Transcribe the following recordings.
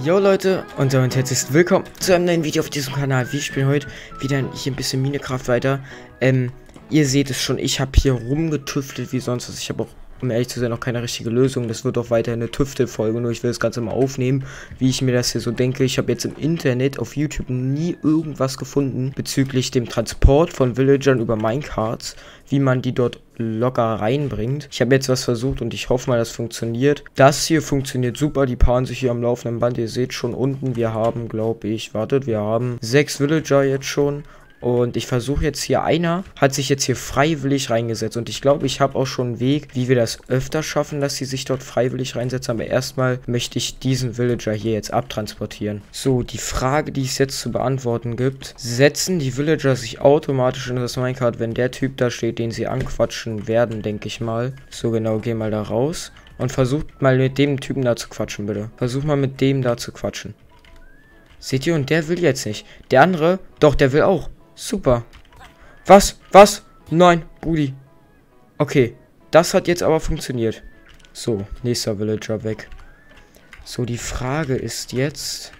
Jo Leute und damit herzlich willkommen zu einem neuen Video auf diesem Kanal. Wir spielen heute wieder hier ein bisschen Minecraft weiter. Ähm, ihr seht es schon, ich habe hier rumgetüftelt wie sonst was. Ich habe auch, um ehrlich zu sein, noch keine richtige Lösung. Das wird auch weiter eine Tüftelfolge, nur ich will das Ganze mal aufnehmen, wie ich mir das hier so denke. Ich habe jetzt im Internet auf YouTube nie irgendwas gefunden bezüglich dem Transport von Villagern über Minecarts, wie man die dort locker reinbringt. Ich habe jetzt was versucht und ich hoffe mal, das funktioniert. Das hier funktioniert super. Die paaren sich hier am laufenden Band. Ihr seht schon unten, wir haben, glaube ich, wartet, wir haben sechs Villager jetzt schon. Und ich versuche jetzt hier, einer hat sich jetzt hier freiwillig reingesetzt. Und ich glaube, ich habe auch schon einen Weg, wie wir das öfter schaffen, dass sie sich dort freiwillig reinsetzen. Aber erstmal möchte ich diesen Villager hier jetzt abtransportieren. So, die Frage, die es jetzt zu beantworten gibt. Setzen die Villager sich automatisch in das Minecart, wenn der Typ da steht, den sie anquatschen werden, denke ich mal. So genau, geh mal da raus. Und versucht mal mit dem Typen da zu quatschen, bitte. Versuch mal mit dem da zu quatschen. Seht ihr? Und der will jetzt nicht. Der andere, doch, der will auch. Super. Was? Was? Nein, Brudi. Okay, das hat jetzt aber funktioniert. So, nächster Villager weg. So, die Frage ist jetzt,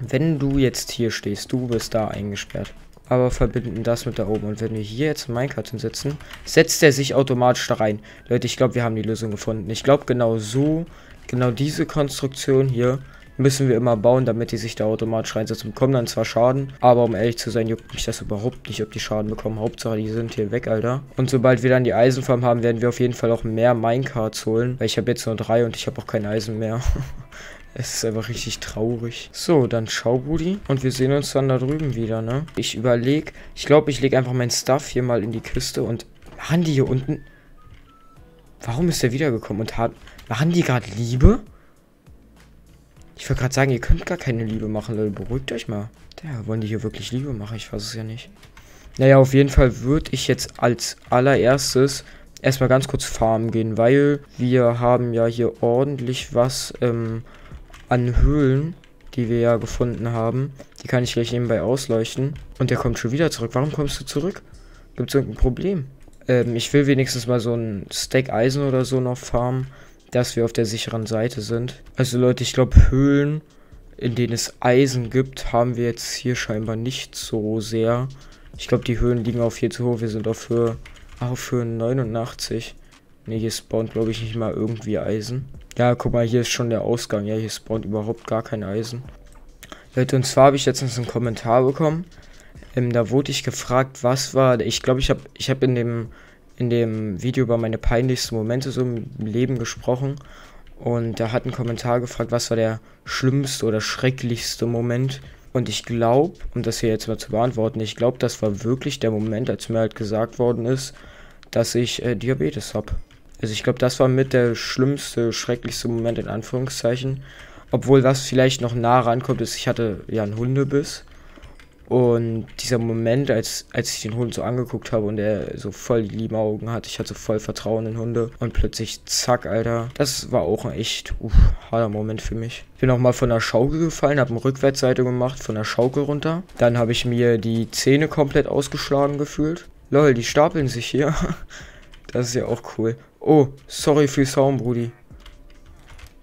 wenn du jetzt hier stehst, du bist da eingesperrt. Aber verbinden das mit da oben. Und wenn wir hier jetzt Minecart hinsetzen, setzt er sich automatisch da rein. Leute, ich glaube, wir haben die Lösung gefunden. Ich glaube, genau so, genau diese Konstruktion hier müssen wir immer bauen, damit die sich da automatisch reinsetzen. Bekommen dann zwar Schaden, aber um ehrlich zu sein, juckt mich das überhaupt nicht, ob die Schaden bekommen. Hauptsache, die sind hier weg, Alter. Und sobald wir dann die Eisenfarm haben, werden wir auf jeden Fall auch mehr Minecarts holen. Weil ich habe jetzt nur drei und ich habe auch kein Eisen mehr. Es ist einfach richtig traurig. So, dann schau, Budi. Und wir sehen uns dann da drüben wieder, ne? Ich überlege, ich glaube, ich lege einfach mein Stuff hier mal in die Kiste und machen die hier unten... Warum ist der wiedergekommen und hat... Machen die gerade Liebe? Ich wollte gerade sagen, ihr könnt gar keine Liebe machen, Leute. Beruhigt euch mal. Ja, wollen die hier wirklich Liebe machen? Ich weiß es ja nicht. Naja, auf jeden Fall würde ich jetzt als allererstes erstmal ganz kurz farmen gehen, weil wir haben ja hier ordentlich was ähm, an Höhlen, die wir ja gefunden haben. Die kann ich gleich nebenbei ausleuchten. Und der kommt schon wieder zurück. Warum kommst du zurück? Gibt es irgendein Problem? Ähm, ich will wenigstens mal so ein Stack Eisen oder so noch farmen dass wir auf der sicheren Seite sind. Also Leute, ich glaube Höhlen, in denen es Eisen gibt, haben wir jetzt hier scheinbar nicht so sehr. Ich glaube, die Höhen liegen auf viel zu hoch. Wir sind auf Höhe, auf Höhe 89. Ne, hier spawnt, glaube ich, nicht mal irgendwie Eisen. Ja, guck mal, hier ist schon der Ausgang. Ja, hier spawnt überhaupt gar kein Eisen. Leute, und zwar habe ich letztens einen Kommentar bekommen. Ähm, da wurde ich gefragt, was war. Ich glaube, ich habe ich hab in dem in dem Video über meine peinlichsten Momente so im Leben gesprochen. Und da hat ein Kommentar gefragt, was war der schlimmste oder schrecklichste Moment. Und ich glaube, um das hier jetzt mal zu beantworten, ich glaube, das war wirklich der Moment, als mir halt gesagt worden ist, dass ich äh, Diabetes habe. Also ich glaube, das war mit der schlimmste, schrecklichste Moment in Anführungszeichen. Obwohl was vielleicht noch nah rankommt, ist, ich hatte ja einen Hundebiss. Und dieser Moment, als, als ich den Hund so angeguckt habe und er so voll die lieben Augen hat, ich hatte voll Vertrauen in Hunde. Und plötzlich, zack, Alter. Das war auch ein echt uff, harter Moment für mich. Ich bin auch mal von der Schaukel gefallen, habe eine Rückwärtsseite gemacht, von der Schaukel runter. Dann habe ich mir die Zähne komplett ausgeschlagen gefühlt. Lol, die stapeln sich hier. Das ist ja auch cool. Oh, sorry für Sound, Brudi.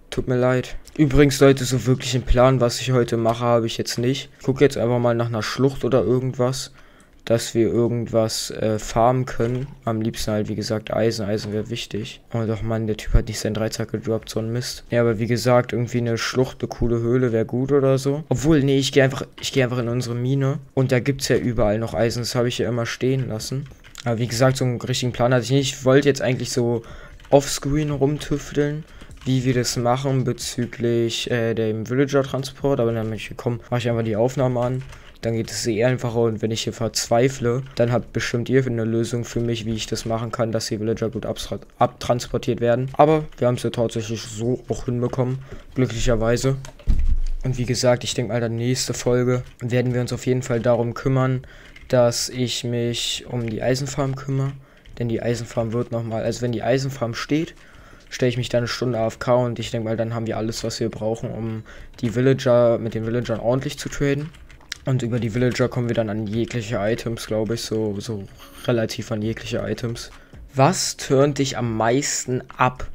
Tut mir leid. Übrigens, Leute, so wirklich einen Plan, was ich heute mache, habe ich jetzt nicht. Ich gucke jetzt einfach mal nach einer Schlucht oder irgendwas, dass wir irgendwas äh, farmen können. Am liebsten halt, wie gesagt, Eisen. Eisen wäre wichtig. Oh doch, Mann, der Typ hat nicht sein Dreizack gedroppt, so ein Mist. Ja, aber wie gesagt, irgendwie eine Schlucht, eine coole Höhle wäre gut oder so. Obwohl, nee, ich gehe einfach, ich gehe einfach in unsere Mine. Und da gibt es ja überall noch Eisen. Das habe ich ja immer stehen lassen. Aber wie gesagt, so einen richtigen Plan hatte ich nicht. Ich wollte jetzt eigentlich so offscreen rumtüfteln wie wir das machen bezüglich äh, dem Villager-Transport. Aber dann ich, komm, mache ich einfach die Aufnahme an. Dann geht es eh einfacher und wenn ich hier verzweifle, dann habt bestimmt ihr eine Lösung für mich, wie ich das machen kann, dass die Villager gut abtransportiert werden. Aber wir haben es ja tatsächlich so auch hinbekommen, glücklicherweise. Und wie gesagt, ich denke mal, der nächsten Folge werden wir uns auf jeden Fall darum kümmern, dass ich mich um die Eisenfarm kümmere. Denn die Eisenfarm wird nochmal, also wenn die Eisenfarm steht stelle ich mich da eine Stunde AFK und ich denke mal, dann haben wir alles, was wir brauchen, um die Villager mit den Villagern ordentlich zu traden. Und über die Villager kommen wir dann an jegliche Items, glaube ich, so, so relativ an jegliche Items. Was turnt dich am meisten ab?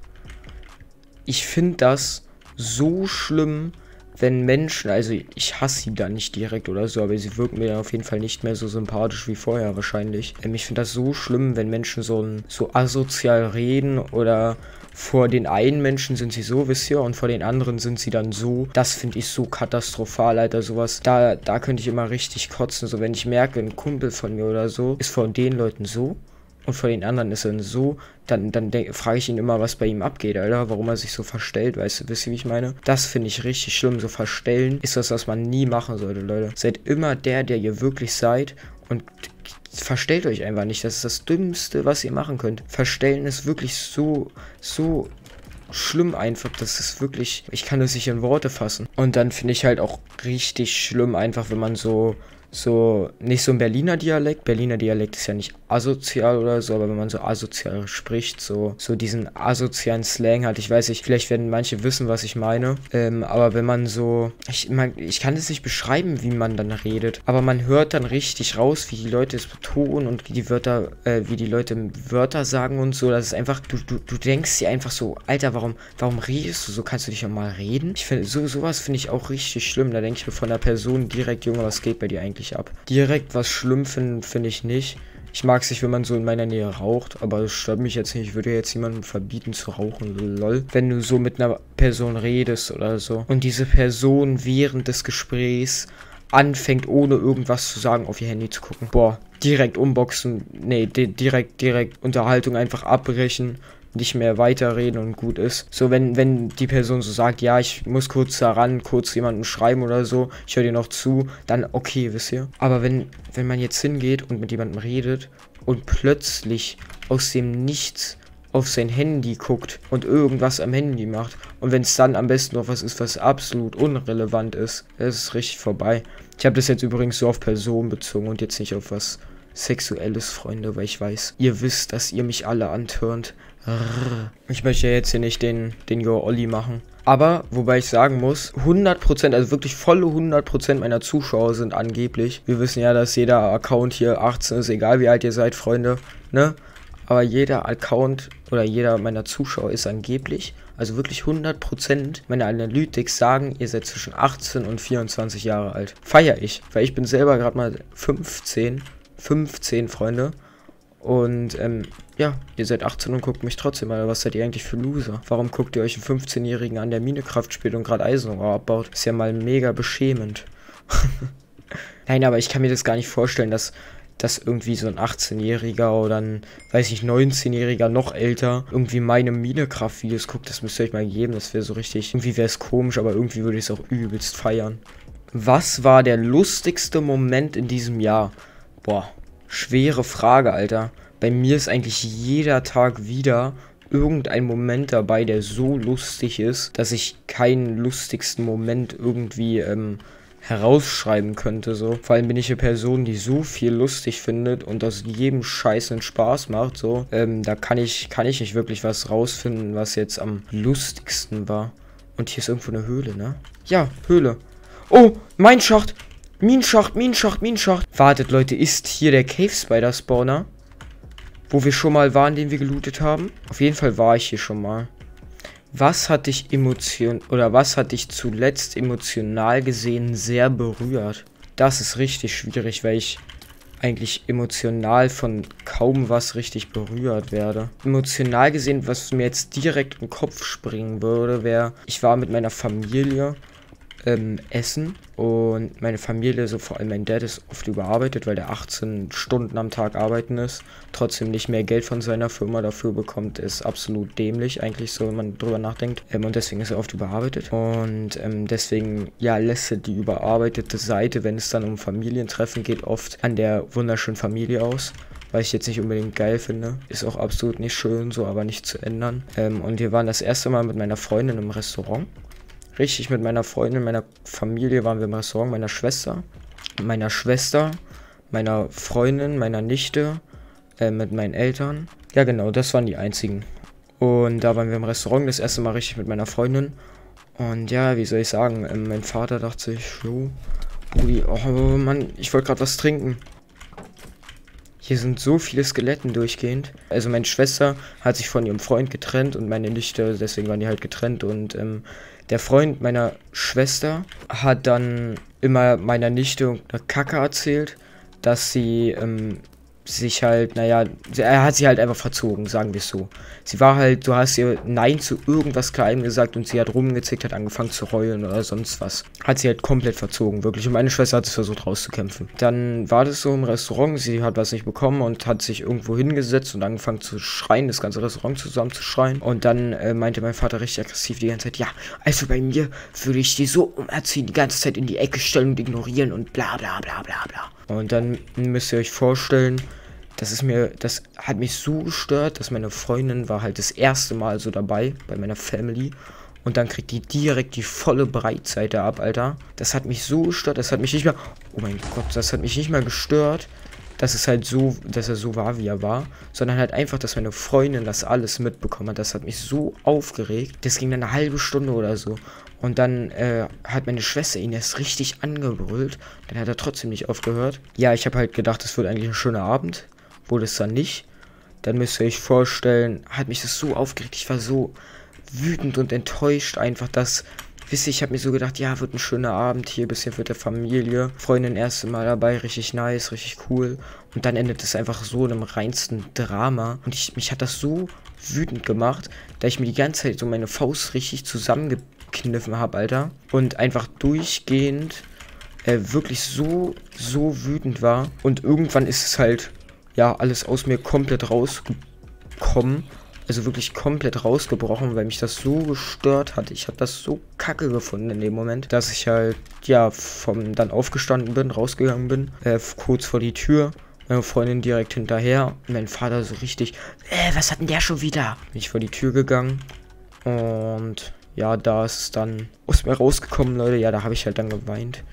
Ich finde das so schlimm, wenn Menschen, also ich hasse sie da nicht direkt oder so, aber sie wirken mir auf jeden Fall nicht mehr so sympathisch wie vorher wahrscheinlich. Ähm, ich finde das so schlimm, wenn Menschen so, so asozial reden oder vor den einen Menschen sind sie so, wisst ihr, und vor den anderen sind sie dann so. Das finde ich so katastrophal, Alter, sowas. Da, da könnte ich immer richtig kotzen, so wenn ich merke, ein Kumpel von mir oder so ist vor den Leuten so und vor den anderen ist er so, dann, dann frage ich ihn immer, was bei ihm abgeht, Alter, warum er sich so verstellt, weißt du, wisst ihr, wie ich meine? Das finde ich richtig schlimm, so verstellen ist das, was man nie machen sollte, Leute. Seid immer der, der ihr wirklich seid und verstellt euch einfach nicht. Das ist das Dümmste, was ihr machen könnt. Verstellen ist wirklich so, so schlimm einfach. Das ist wirklich, ich kann das nicht in Worte fassen. Und dann finde ich halt auch richtig schlimm einfach, wenn man so so, nicht so ein Berliner Dialekt. Berliner Dialekt ist ja nicht asozial oder so, aber wenn man so asozial spricht, so, so diesen asozialen Slang hat, ich weiß nicht, vielleicht werden manche wissen, was ich meine. Ähm, aber wenn man so, ich, man, ich kann das nicht beschreiben, wie man dann redet, aber man hört dann richtig raus, wie die Leute es betonen und wie die Wörter, äh, wie die Leute Wörter sagen und so. Das ist einfach, du, du, du denkst dir einfach so, Alter, warum, warum redest du so? Kannst du dich auch mal reden? Ich finde, so, sowas finde ich auch richtig schlimm. Da denke ich mir von der Person direkt, Junge, was geht bei dir eigentlich? Wirklich ab. Direkt was schlimm finde ich nicht. Ich mag es nicht, wenn man so in meiner Nähe raucht, aber es stört mich jetzt nicht. Ich würde jetzt jemandem verbieten zu rauchen, lol. Wenn du so mit einer Person redest oder so und diese Person während des Gesprächs anfängt, ohne irgendwas zu sagen, auf ihr Handy zu gucken. Boah, direkt unboxen. Nee, direkt, direkt Unterhaltung einfach abbrechen nicht mehr weiterreden und gut ist. So, wenn, wenn die Person so sagt, ja, ich muss kurz daran, kurz jemanden schreiben oder so, ich höre dir noch zu, dann okay, wisst ihr. Aber wenn, wenn man jetzt hingeht und mit jemandem redet und plötzlich aus dem Nichts auf sein Handy guckt und irgendwas am Handy macht und wenn es dann am besten noch was ist, was absolut unrelevant ist, ist es richtig vorbei. Ich habe das jetzt übrigens so auf Personen bezogen und jetzt nicht auf was Sexuelles, Freunde, weil ich weiß, ihr wisst, dass ihr mich alle antörnt. Ich möchte jetzt hier nicht den, den Yo Olli machen. Aber, wobei ich sagen muss, 100%, also wirklich volle 100% meiner Zuschauer sind angeblich. Wir wissen ja, dass jeder Account hier 18 ist, egal wie alt ihr seid, Freunde, ne? Aber jeder Account oder jeder meiner Zuschauer ist angeblich, also wirklich 100% meiner Analytics sagen, ihr seid zwischen 18 und 24 Jahre alt. Feier ich, weil ich bin selber gerade mal 15, 15 Freunde. Und ähm, ja, ihr seid 18 und guckt mich trotzdem, Alter. Was seid ihr eigentlich für Loser? Warum guckt ihr euch einen 15-Jährigen an, der Minekraft spielt und gerade Eisenrohr abbaut? Ist ja mal mega beschämend. Nein, aber ich kann mir das gar nicht vorstellen, dass, dass irgendwie so ein 18-Jähriger oder ein, weiß ich, 19-Jähriger noch älter irgendwie meine Minecraft-Videos guckt. Das müsst ihr euch mal geben. Das wäre so richtig. Irgendwie wäre es komisch, aber irgendwie würde ich es auch übelst feiern. Was war der lustigste Moment in diesem Jahr? Boah, schwere Frage, Alter bei mir ist eigentlich jeder Tag wieder irgendein Moment dabei, der so lustig ist, dass ich keinen lustigsten Moment irgendwie ähm, herausschreiben könnte. So. Vor allem bin ich eine Person, die so viel lustig findet und aus jedem Scheiß einen Spaß macht. So. Ähm, da kann ich, kann ich nicht wirklich was rausfinden, was jetzt am lustigsten war. Und hier ist irgendwo eine Höhle, ne? Ja, Höhle. Oh, mein Schacht! Minenschacht, Minenschacht, Minenschacht. Wartet, Leute, ist hier der Cave Spider Spawner? Wo wir schon mal waren, den wir gelootet haben. Auf jeden Fall war ich hier schon mal. Was hat dich emotion oder was hat dich zuletzt emotional gesehen sehr berührt? Das ist richtig schwierig, weil ich eigentlich emotional von kaum was richtig berührt werde. Emotional gesehen, was mir jetzt direkt im Kopf springen würde, wäre, ich war mit meiner Familie ähm, essen. Und meine Familie, so vor allem mein Dad, ist oft überarbeitet, weil der 18 Stunden am Tag arbeiten ist. Trotzdem nicht mehr Geld von seiner Firma dafür bekommt, ist absolut dämlich, eigentlich so, wenn man drüber nachdenkt. Ähm, und deswegen ist er oft überarbeitet. Und ähm, deswegen, ja, lässt er die überarbeitete Seite, wenn es dann um Familientreffen geht, oft an der wunderschönen Familie aus weil ich jetzt nicht unbedingt geil finde. Ist auch absolut nicht schön, so aber nicht zu ändern. Ähm, und wir waren das erste Mal mit meiner Freundin im Restaurant richtig mit meiner Freundin, meiner Familie waren wir im Restaurant, meiner Schwester, meiner Schwester, meiner Freundin, meiner Nichte, äh, mit meinen Eltern. Ja, genau, das waren die einzigen. Und da waren wir im Restaurant, das erste Mal richtig mit meiner Freundin. Und ja, wie soll ich sagen, äh, mein Vater dachte sich, jo, Brudi, oh Mann, ich wollte gerade was trinken. Hier sind so viele Skeletten durchgehend. Also meine Schwester hat sich von ihrem Freund getrennt und meine Nichte, deswegen waren die halt getrennt und ähm, der Freund meiner Schwester hat dann immer meiner Nichte eine Kacke erzählt, dass sie ähm, sich halt, naja, er hat sie halt einfach verzogen, sagen wir es so. Sie war halt, du hast ihr Nein zu irgendwas Kleinem gesagt und sie hat rumgezickt, hat angefangen zu heulen oder sonst was. Hat sie halt komplett verzogen, wirklich. Und meine Schwester hat es versucht rauszukämpfen. Dann war das so im Restaurant, sie hat was nicht bekommen und hat sich irgendwo hingesetzt und angefangen zu schreien, das ganze Restaurant zusammen zu schreien. Und dann äh, meinte mein Vater richtig aggressiv die ganze Zeit, ja, also bei mir würde ich die so umerziehen, die ganze Zeit in die Ecke stellen und ignorieren und bla bla bla bla bla. Und dann müsst ihr euch vorstellen, das ist mir, das hat mich so gestört, dass meine Freundin war halt das erste Mal so dabei bei meiner Family und dann kriegt die direkt die volle Breitseite ab, Alter. Das hat mich so gestört, das hat mich nicht mehr, oh mein Gott, das hat mich nicht mehr gestört, dass es halt so, dass er so war, wie er war, sondern halt einfach, dass meine Freundin das alles mitbekommen hat. Das hat mich so aufgeregt. Das ging dann eine halbe Stunde oder so. Und dann äh, hat meine Schwester ihn erst richtig angebrüllt. Dann hat er trotzdem nicht aufgehört. Ja, ich habe halt gedacht, es wird eigentlich ein schöner Abend wurde es dann nicht. Dann müsst ihr euch vorstellen, hat mich das so aufgeregt. Ich war so wütend und enttäuscht einfach, dass, wisst ihr, ich habe mir so gedacht, ja, wird ein schöner Abend hier, bisschen für der Familie. Freundin erste Mal dabei, richtig nice, richtig cool. Und dann endet es einfach so in einem reinsten Drama. Und ich, mich hat das so wütend gemacht, da ich mir die ganze Zeit so meine Faust richtig zusammengekniffen habe, Alter. Und einfach durchgehend äh, wirklich so, so wütend war. Und irgendwann ist es halt ja, alles aus mir komplett rausgekommen. Also wirklich komplett rausgebrochen, weil mich das so gestört hat. Ich habe das so kacke gefunden in dem Moment, dass ich halt, ja, vom dann aufgestanden bin, rausgegangen bin, äh, kurz vor die Tür. Meine Freundin direkt hinterher. Mein Vater so richtig, äh, was hat denn der schon wieder? Bin ich vor die Tür gegangen. Und ja, da ist es dann aus mir rausgekommen, Leute. Ja, da habe ich halt dann geweint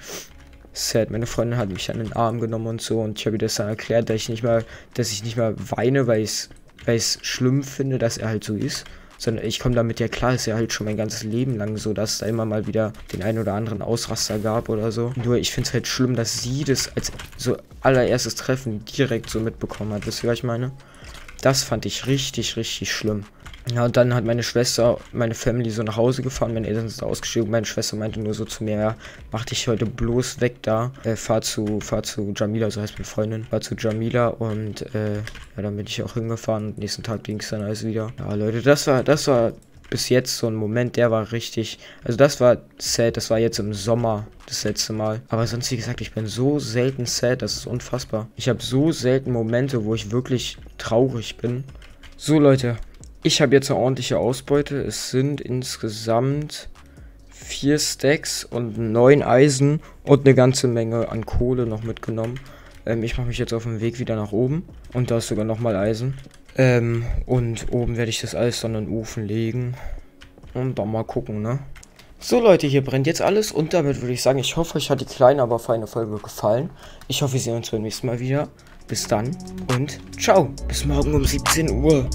sad. Meine Freundin hat mich an den Arm genommen und so und ich habe ihr das dann erklärt, dass ich nicht mal, dass ich nicht mal weine, weil ich es schlimm finde, dass er halt so ist. Sondern ich komme damit ja klar, ist ja halt schon mein ganzes Leben lang so, dass es da immer mal wieder den einen oder anderen Ausraster gab oder so. Nur ich finde es halt schlimm, dass sie das als so allererstes Treffen direkt so mitbekommen hat. Wisst ihr, was ich meine? Das fand ich richtig, richtig schlimm. Ja, und dann hat meine Schwester, meine Family so nach Hause gefahren, meine Eltern sind ausgestiegen. Meine Schwester meinte nur so zu mir, ja, mach dich heute bloß weg da. Äh, fahr zu, fahr zu Jamila, so heißt meine Freundin. Fahr zu Jamila und äh, ja, dann bin ich auch hingefahren und nächsten Tag ging es dann alles wieder. Ja, Leute, das war, das war bis jetzt so ein Moment, der war richtig. Also das war sad, das war jetzt im Sommer das letzte Mal. Aber sonst, wie gesagt, ich bin so selten sad, das ist unfassbar. Ich habe so selten Momente, wo ich wirklich traurig bin. So Leute, ich habe jetzt eine ordentliche Ausbeute. Es sind insgesamt vier Stacks und neun Eisen und eine ganze Menge an Kohle noch mitgenommen. Ähm, ich mache mich jetzt auf den Weg wieder nach oben. Und da ist sogar nochmal Eisen. Ähm, und oben werde ich das alles dann in den Ofen legen. Und dann mal gucken, ne? So Leute, hier brennt jetzt alles und damit würde ich sagen, ich hoffe, euch hat die kleine, aber feine Folge gefallen. Ich hoffe, wir sehen uns beim nächsten Mal wieder. Bis dann und ciao. Bis morgen um 17 Uhr.